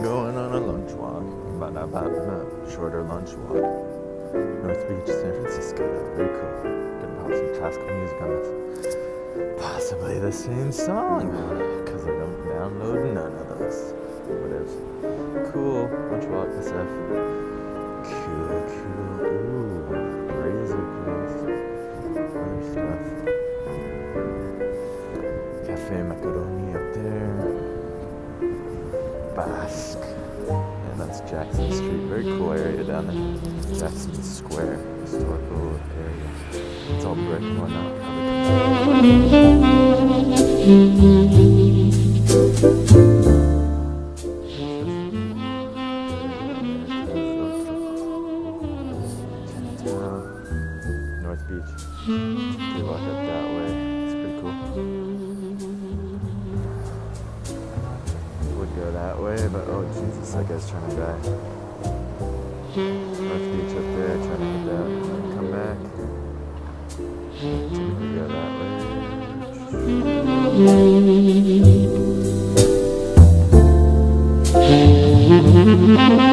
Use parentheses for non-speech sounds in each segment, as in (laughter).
going on a lunch walk. But not bad, not shorter lunch walk. North Beach, San Francisco. Very cool. Gonna pop some classical music on this. Possibly the same song. Because I don't download none of those. Whatever. Cool. Lunch walk, SF. Cool, cool. Ooh. Razor place. Other stuff. Cafe Macaroni up there. Basque. And that's Jackson Street. Very cool area down there. Jackson Square. Historical area. It's all brick and whatnot. That way, but oh Jesus, that guy's trying to die. Up there, to and come back. Go that way. (laughs)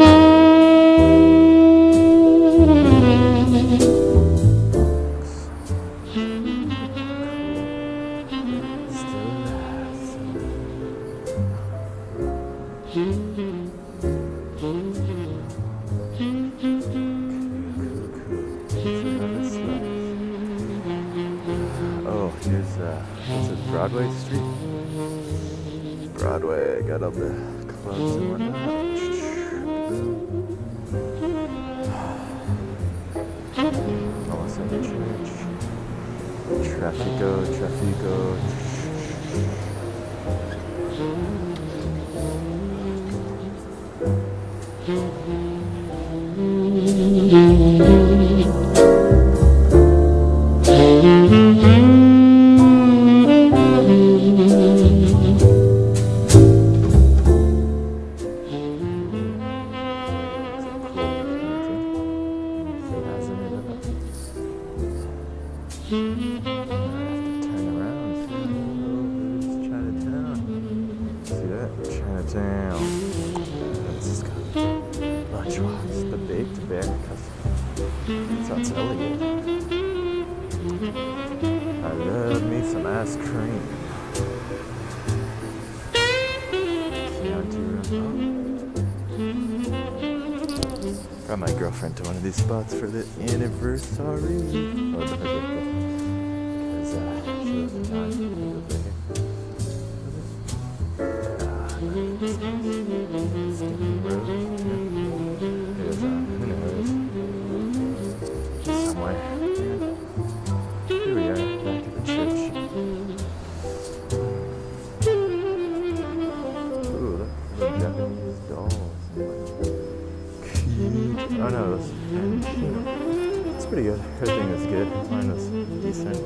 Oh, here's uh, this is Broadway Street. Broadway, got all the clubs and whatnot. Almost in the church. Trafico, Trafico. Chinatown. Good. Lunch walks. The baked bear. Cause sounds elegant. I love me some ice cream. Got my girlfriend to one of these spots for the anniversary. Oh. Because uh, she it's pretty good. Everything is good. Mine was decent.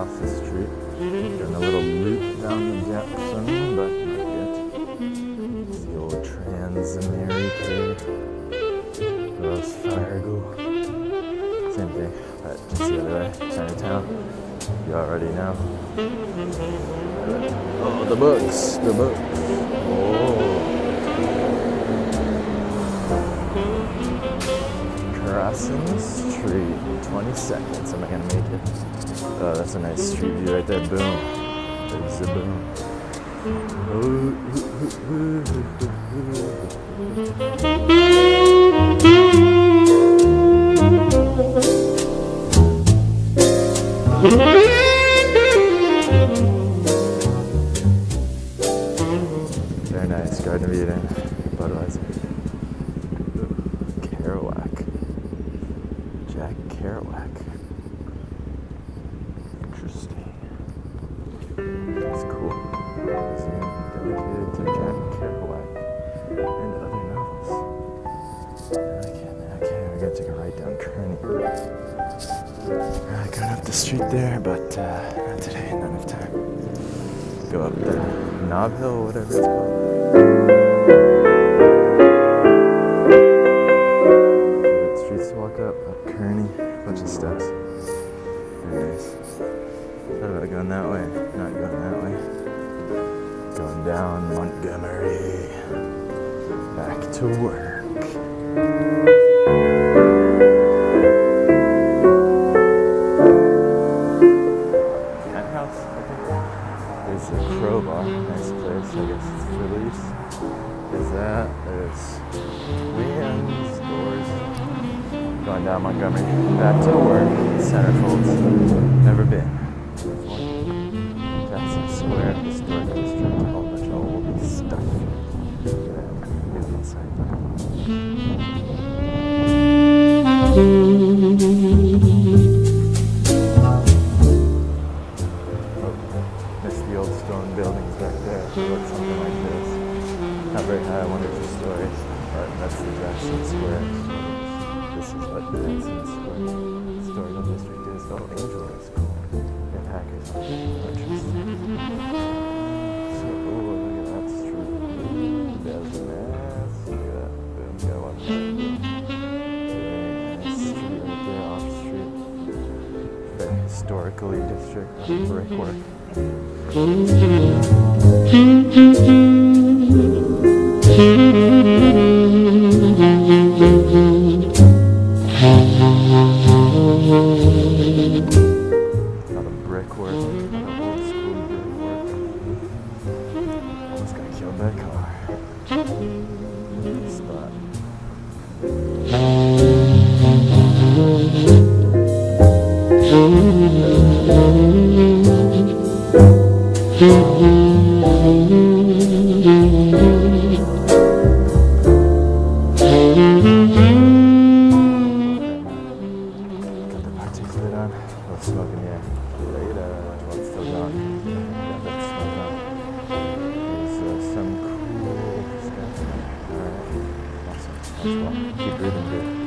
We'll cross the street. Doing a little loop down the Jackson, but not yet. It's the old Transamerica. Wells Fargo. Same thing, but just the other way. Chinatown. You already know. Oh, the books, the books. Oh. The street. 20 seconds. Am I gonna make it? Oh, that's a nice street view right there. Boom. There's the boom. Very nice. Garden of Eden. Budweiser. Interesting. That's cool. It's may dedicated to Jack Kerouac and other novels. Okay, okay, we gotta take a ride down Kearny. Uh, going up the street there, but uh, not today, not enough time. Go up the Nob Hill, whatever it's called. Streets to walk up, up Kearny, bunch of steps. Very nice. Thought about going that way, not going that way. Going down Montgomery, back to work. There's a crowbar, nice place. I guess it's for lease. There's that. There's winds, doors. Going down Montgomery, back to work. Centerfolds. Never been. Jackson Square, historic district, a of old stuff. Inside. Oh, miss the old stone buildings back there. They look something like this. Not very high, one or two stories. But that's the Jackson Square. This is what Jackson Square historical district is. Oh, Angel is. Historically district, brickwork. A lot of mm-hmm. brickwork, the particulate on. Oh, smoking, yeah. Later. Well, it's still gone. Yeah, but it's still gone. There's uh, some cool stuff. Alright. Awesome. Let's. Keep breathing good.